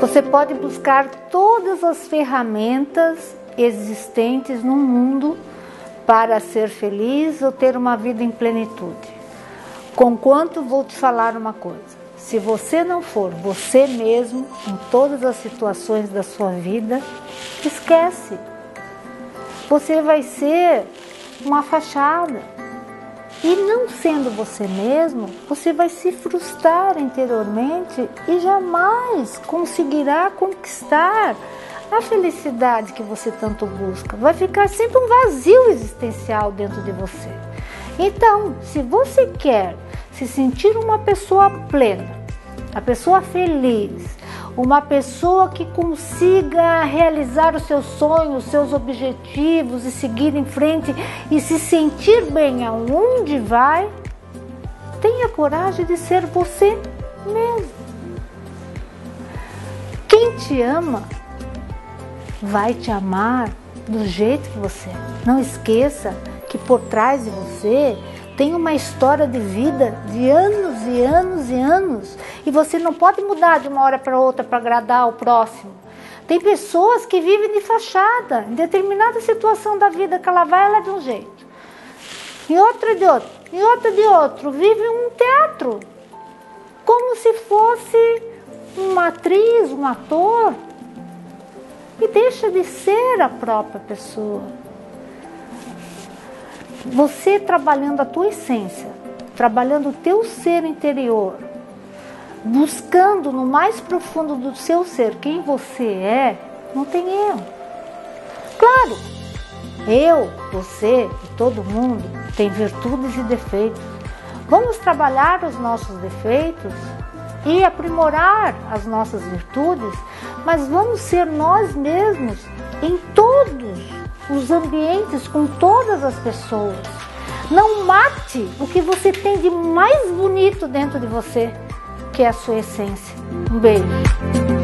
Você pode buscar todas as ferramentas existentes no mundo para ser feliz ou ter uma vida em plenitude. Conquanto vou te falar uma coisa: se você não for você mesmo em todas as situações da sua vida, esquece. Você vai ser uma fachada. E não sendo você mesmo, você vai se frustrar interiormente e jamais conseguirá conquistar a felicidade que você tanto busca. Vai ficar sempre um vazio existencial dentro de você. Então, se você quer se sentir uma pessoa plena, a pessoa feliz, uma pessoa que consiga realizar os seus sonhos, os seus objetivos e seguir em frente e se sentir bem aonde vai, tenha coragem de ser você mesmo. Quem te ama vai te amar do jeito que você é. Não esqueça que por trás de você tem uma história de vida de anos e anos e anos e você não pode mudar de uma hora para outra para agradar o próximo. Tem pessoas que vivem de fachada, em determinada situação da vida que ela vai, ela é de um jeito, em outra de outro, em outra de outro, vive um teatro, como se fosse uma atriz, um ator, e deixa de ser a própria pessoa. Você trabalhando a tua essência, trabalhando o teu ser interior, buscando no mais profundo do seu ser quem você é, não tem erro. Claro, eu, você e todo mundo tem virtudes e defeitos. Vamos trabalhar os nossos defeitos e aprimorar as nossas virtudes, mas vamos ser nós mesmos em todos os ambientes, com todas as pessoas. Não mate o que você tem de mais bonito dentro de você, que é a sua essência. Um beijo.